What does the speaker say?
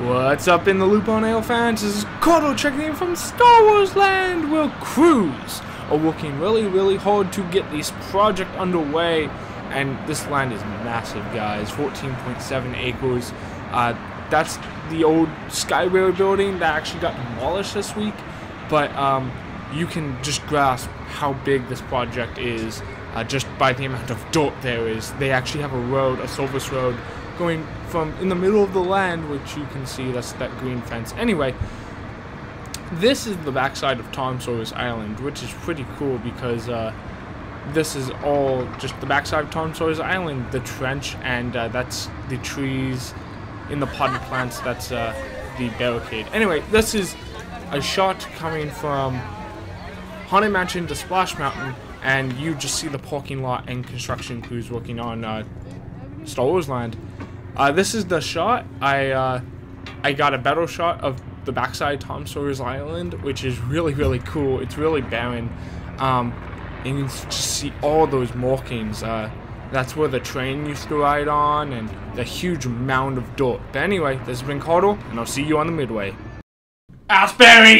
What's up in the loop on Air fans? This is Carter checking in from Star Wars Land where crews are working really, really hard to get this project underway. And this land is massive, guys. 14.7 acres. Uh, that's the old Skyway building that actually got demolished this week. But um, you can just grasp how big this project is uh, just by the amount of dirt there is. They actually have a road, a service road, going from in the middle of the land, which you can see that's that green fence. Anyway, this is the backside of Tom Sawyer's Island, which is pretty cool because uh, this is all just the backside of Tom Sawyer's Island, the trench, and uh, that's the trees in the potted plants. That's uh, the barricade. Anyway, this is a shot coming from Haunted Mansion to Splash Mountain, and you just see the parking lot and construction crews working on uh, Star Wars Land. Uh, this is the shot. I uh, I got a better shot of the backside Tom Sawyer's Island, which is really really cool. It's really barren. Um, and you can see all those markings. Uh, that's where the train used to ride on, and the huge mound of dirt. But anyway, this has been Carter, and I'll see you on the midway. Asbury!